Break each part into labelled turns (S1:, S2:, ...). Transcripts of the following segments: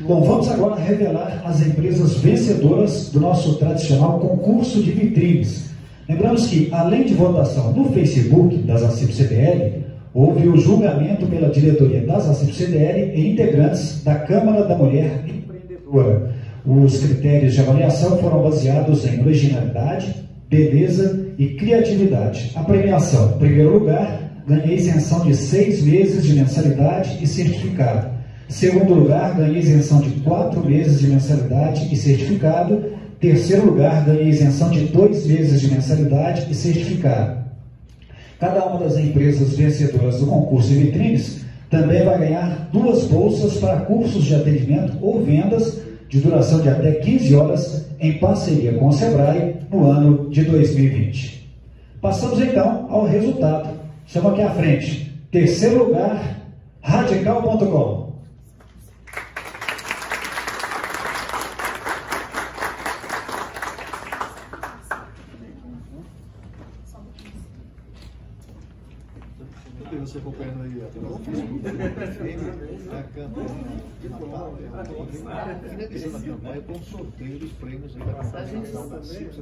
S1: Bom, vamos agora revelar as empresas vencedoras do nosso tradicional concurso de vitrines. Lembramos que, além de votação no Facebook das ACIP CDL, houve o julgamento pela diretoria das ACIP CDL e integrantes da Câmara da Mulher Empreendedora. Os critérios de avaliação foram baseados em originalidade, beleza e criatividade. A premiação, em primeiro lugar, ganhei isenção de seis meses de mensalidade e certificado. Segundo lugar, ganhei isenção de quatro meses de mensalidade e certificado. Terceiro lugar, ganhei isenção de dois meses de mensalidade e certificado. Cada uma das empresas vencedoras do concurso de vitrines também vai ganhar duas bolsas para cursos de atendimento ou vendas de duração de até 15 horas em parceria com o Sebrae no ano de 2020. Passamos então ao resultado. Chama aqui à frente. Terceiro lugar, radical.com.
S2: que você acompanhando aí o Facebook a campanha de Natal, finalizando a campanha com sorteio dos prêmios aí da campanha Natal da CIPS.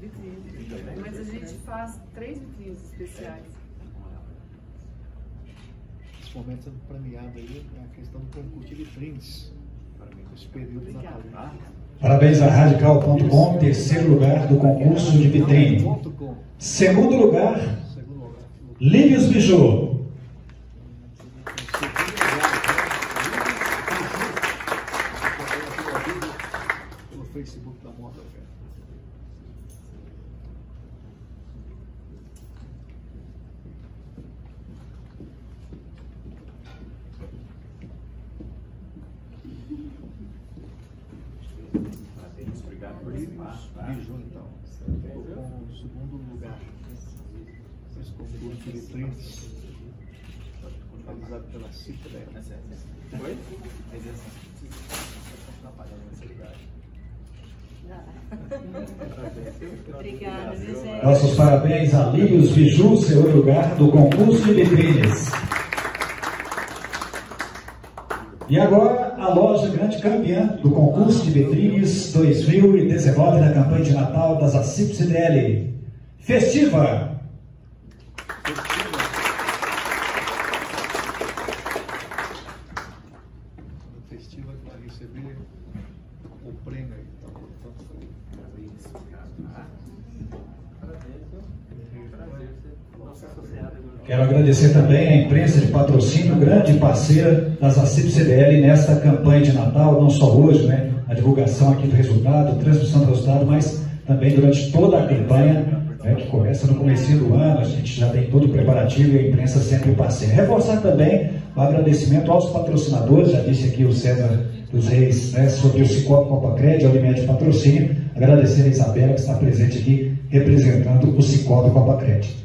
S3: Vitrine. Mas a gente faz três vitrines especiais.
S2: Esse momento sendo premiado aí é a questão do concurso de vitrines. Esse período natalino.
S1: Parabéns a Radical.com, terceiro lugar do concurso de vitrine. Segundo lugar, Lívios Bijou.
S2: Pelo Facebook da Moda
S4: participar. tá?
S2: Biju, então. Ficou com o segundo lugar. Esse concurso de vitrines. Realizado pela CIPA.
S4: Foi?
S3: Obrigada, viu, gente?
S1: Nossos parabéns a Lívios Biju, segundo lugar do concurso de vitrines. E agora a loja grande campeã do concurso de vitrines 2019 da campanha de Natal das ACIP CDL. Festiva!
S2: O festival o.
S1: Quero agradecer também a imprensa de patrocínio, grande parceira das ACIP CDL nesta campanha de Natal, não só hoje, né? A divulgação aqui do resultado, transmissão do resultado, mas também durante toda a campanha, né, que começa no começo do ano, a gente já tem todo o preparativo e a imprensa sempre parceira. Reforçar também o agradecimento aos patrocinadores, já disse aqui o César dos Reis, né, sobre o Cicobi Copa Crédito, alimento de patrocínio. Agradecer a Isabela que está presente aqui representando o Cicobi Copa Crédito.